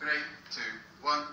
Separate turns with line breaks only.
Three, two, one.